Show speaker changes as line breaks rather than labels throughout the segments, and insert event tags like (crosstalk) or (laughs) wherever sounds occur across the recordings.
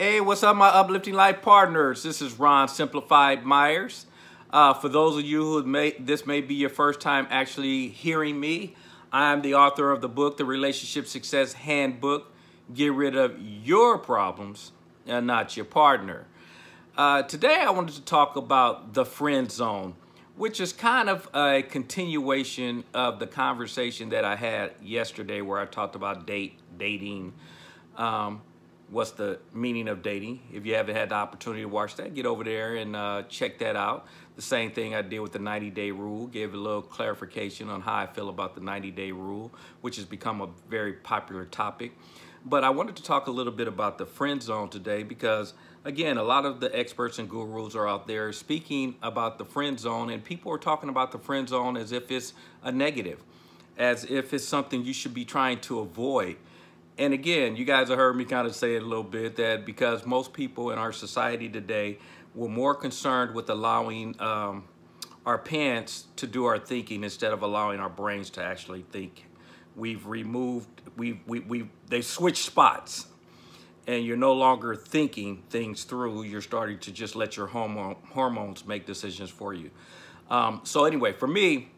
Hey, what's up, my uplifting life partners? This is Ron Simplified Myers. Uh, for those of you who may this may be your first time actually hearing me, I'm the author of the book, The Relationship Success Handbook. Get rid of your problems and not your partner. Uh, today, I wanted to talk about the friend zone, which is kind of a continuation of the conversation that I had yesterday, where I talked about date dating. Um, what's the meaning of dating. If you haven't had the opportunity to watch that, get over there and uh, check that out. The same thing I did with the 90 day rule, gave a little clarification on how I feel about the 90 day rule, which has become a very popular topic. But I wanted to talk a little bit about the friend zone today because, again, a lot of the experts and gurus are out there speaking about the friend zone, and people are talking about the friend zone as if it's a negative, as if it's something you should be trying to avoid and again, you guys have heard me kind of say it a little bit that because most people in our society today were more concerned with allowing um, our pants to do our thinking instead of allowing our brains to actually think. We've removed, we we we they switched spots and you're no longer thinking things through. You're starting to just let your hormone, hormones make decisions for you. Um, so anyway, for me,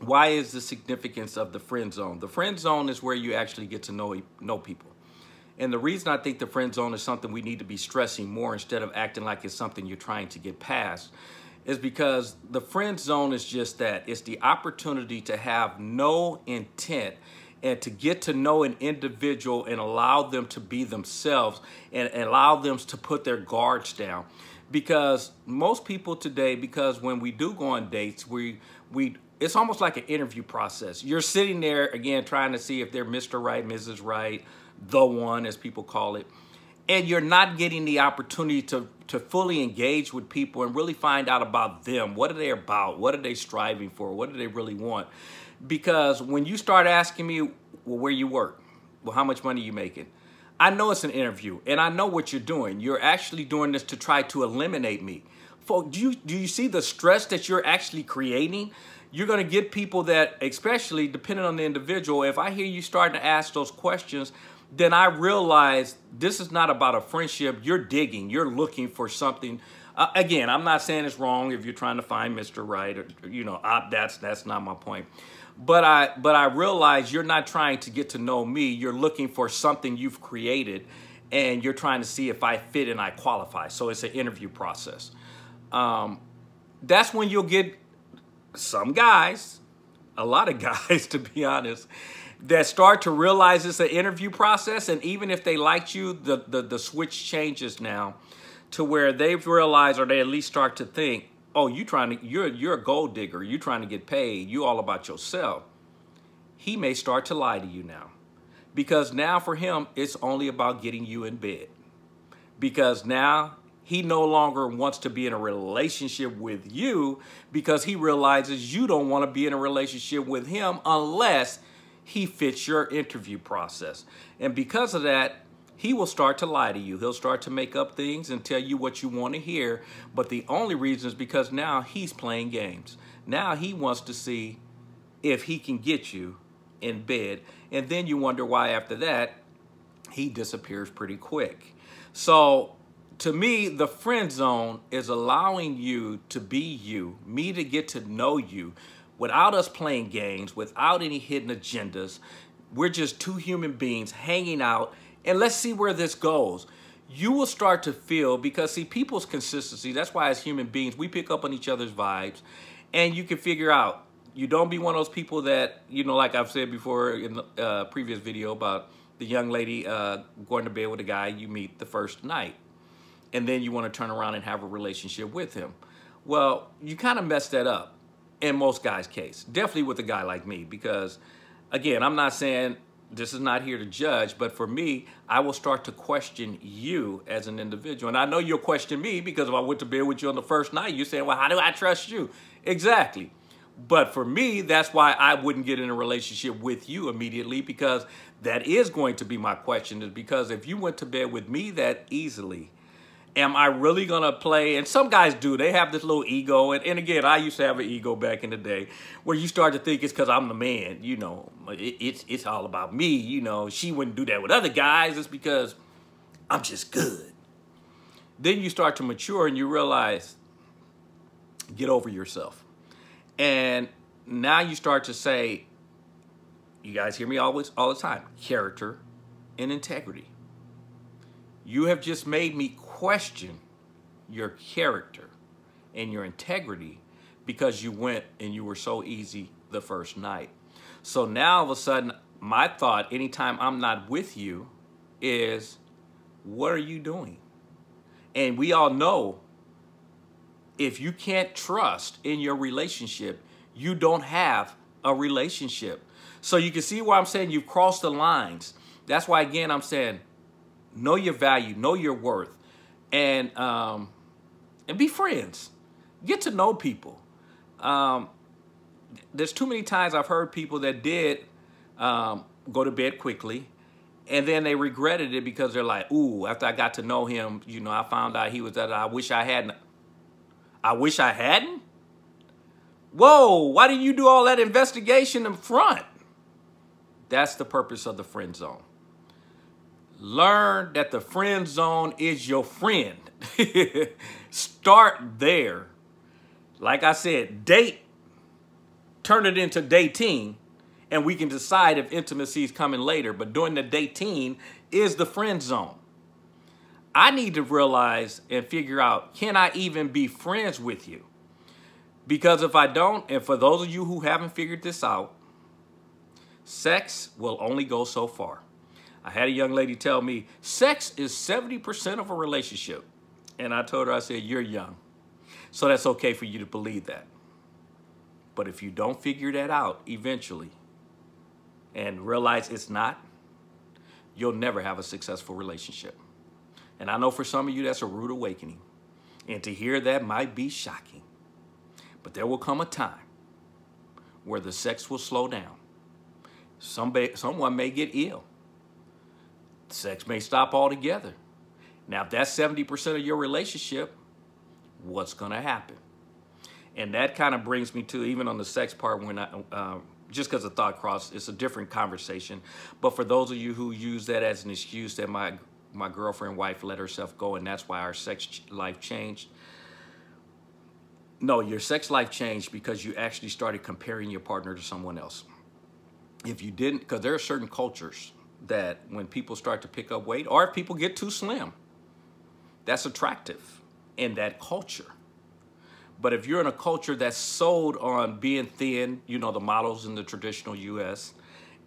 why is the significance of the friend zone? The friend zone is where you actually get to know know people. And the reason I think the friend zone is something we need to be stressing more instead of acting like it's something you're trying to get past is because the friend zone is just that. It's the opportunity to have no intent and to get to know an individual and allow them to be themselves and, allow them to put their guards down because most people today because when we do go on dates we we it's almost like an interview process. You're sitting there again trying to see if they're Mr. Right, Mrs. Right, the one as people call it. And you're not getting the opportunity to to fully engage with people and really find out about them. What are they about? What are they striving for? What do they really want? Because when you start asking me, well, where you work? Well, how much money you making? I know it's an interview and I know what you're doing. You're actually doing this to try to eliminate me. Do you do you see the stress that you're actually creating? you're going to get people that, especially depending on the individual, if I hear you starting to ask those questions, then I realize this is not about a friendship. You're digging, you're looking for something. Uh, again, I'm not saying it's wrong if you're trying to find Mr. Right, or, you know, I, that's that's not my point. But I but I realize you're not trying to get to know me. You're looking for something you've created, and you're trying to see if I fit and I qualify. So it's an interview process. Um, that's when you'll get some guys, a lot of (laughs) guys to be honest, that start to realize it's an interview process. And even if they liked you, the, the, the switch changes now to where they've realized or they at least start to think, oh, you trying to you're you're a gold digger, you trying to get paid, you all about yourself. He may start to lie to you now. Because now for him, it's only about getting you in bed. Because now he no longer wants to be in a relationship with you because he realizes you don't want to be in a relationship with him unless he fits your interview process. And because of that, he will start to lie to you. He'll start to make up things and tell you what you want to hear. But the only reason is because now he's playing games. Now he wants to see if he can get you in bed. And then you wonder why after that, he disappears pretty quick. So to me, the friend zone is allowing you to be you, me to get to know you without us playing games, without any hidden agendas. We're just two human beings hanging out, and let's see where this goes. You will start to feel, because see, people's consistency, that's why as human beings, we pick up on each other's vibes, and you can figure out. You don't be one of those people that, you know, like I've said before in the uh, previous video about the young lady uh, going to bed with a guy you meet the first night and then you want to turn around and have a relationship with him. Well, you kind of mess that up in most guys' case. Definitely with a guy like me, because again, I'm not saying this is not here to judge, but for me, I will start to question you as an individual. And I know you'll question me because if I went to bed with you on the first night, you're saying, well, how do I trust you? Exactly. But for me, that's why I wouldn't get in a relationship with you immediately because that is going to be my question is because if you went to bed with me that easily, am I really gonna play? And some guys do. They have this little ego, and, and again, I used to have an ego back in the day, where you start to think it's because I'm the man. You know, it, it's it's all about me. You know, she wouldn't do that with other guys. It's because I'm just good. then you start to mature and you realize, get over yourself. And now you start to say, you guys hear me always all the time, character and integrity. You have just made me question your character and your integrity because you went and you were so easy the first night. So now all of a sudden, my thought anytime I'm not with you is, what are you doing? And we all know if you can't trust in your relationship, you don't have a relationship. So you can see why I'm saying you've crossed the lines. That's why, again, I'm saying know your value, know your worth, and um, and be friends. Get to know people. Um, there's too many times I've heard people that did um, go to bed quickly and then they regretted it because they're like, ooh, after I got to know him, you know, I found out he was that. I wish I hadn't. I wish I hadn't. Whoa, why didn't you do all that investigation in front? That's the purpose of the friend zone. Learn that the friend zone is your friend. (laughs) Start there. Like I said, date, turn it into dating and we can decide if intimacy is coming later. But during the dating is the friend zone. I need to realize and figure out can I even be friends with you? Because if I don't, and for those of you who haven't figured this out, sex will only go so far. I had a young lady tell me sex is 70% of a relationship. And I told her, I said, You're young. So that's okay for you to believe that. But if you don't figure that out eventually, and realize it's not, you'll never have a successful relationship. And I know for some of you that's a rude awakening. And to hear that might be shocking. But there will come a time where the sex will slow down. Somebody, someone may get ill. Sex may stop altogether. Now, if that's 70% of your relationship, what's going to happen? And that kind of brings me to even on the sex part when I, uh, just because of thought cross, it's a different conversation. But for those of you who use that as an excuse that my my girlfriend wife let herself go and that's why our sex life changed. No, your sex life changed because you actually started comparing your partner to someone else. If you didn't, because there are certain cultures that when people start to pick up weight or if people get too slim, that's attractive in that culture. But if you're in a culture that's sold on being thin, you know, the models in the traditional US,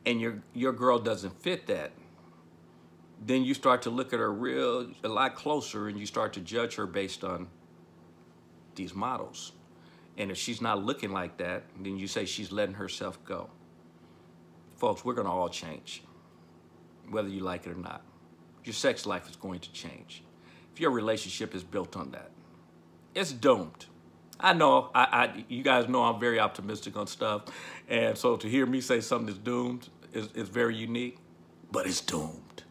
and your your girl doesn't fit that, then you start to look at her real a lot closer and you start to judge her based on these models. And if she's not looking like that, then you say she's letting herself go. Folks, we're gonna all change, whether you like it or not. Your sex life is going to change. If your relationship is built on that, it's doomed. I know, I, I, you guys know I'm very optimistic on stuff. And so to hear me say something that's doomed is, is very unique, but it's doomed.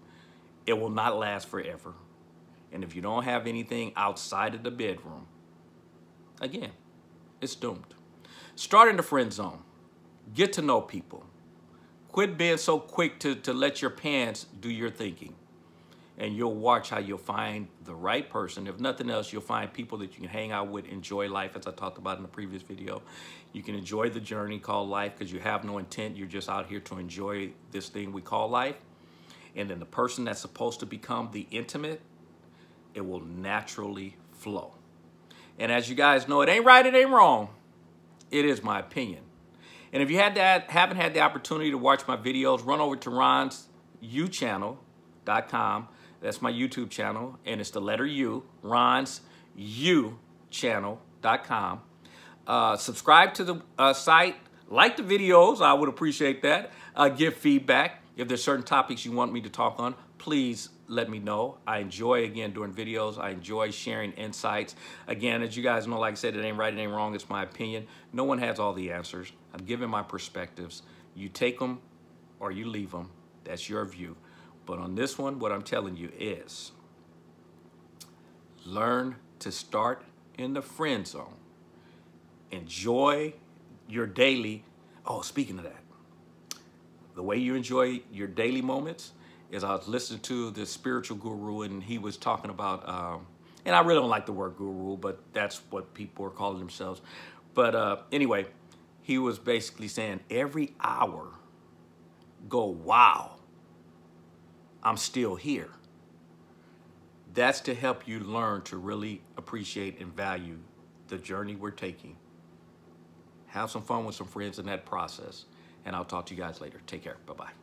It will not last forever. And if you don't have anything outside of the bedroom, again, it's doomed. Start in the friend zone. Get to know people. Quit being so quick to, to let your pants do your thinking and you'll watch how you'll find the right person. If nothing else, you'll find people that you can hang out with, enjoy life, as I talked about in the previous video. You can enjoy the journey called life because you have no intent. You're just out here to enjoy this thing we call life. And then the person that's supposed to become the intimate, it will naturally flow. And as you guys know, it ain't right, it ain't wrong. It is my opinion. And if you had that, haven't had the opportunity to watch my videos, run over to Ron's U channel.com that's my YouTube channel, and it's the letter U, Ron's U channel.com. Uh, subscribe to the uh, site, like the videos, I would appreciate that. Uh, give feedback. If there's certain topics you want me to talk on, please let me know. I enjoy, again, doing videos. I enjoy sharing insights. Again, as you guys know, like I said, it ain't right, it ain't wrong. It's my opinion. No one has all the answers. I'm giving my perspectives. You take them or you leave them. That's your view. But on this one, what I'm telling you is learn to start in the friend zone. Enjoy your daily. Oh, speaking of that, the way you enjoy your daily moments is I was listening to the spiritual guru and he was talking about um, And I really don't like the word guru, but that's what people are calling themselves. But uh, anyway, he was basically saying every hour, go, wow, I'm still here. That's to help you learn to really appreciate and value the journey we're taking. Have some fun with some friends in that process. And I'll talk to you guys later. Take care. Bye bye.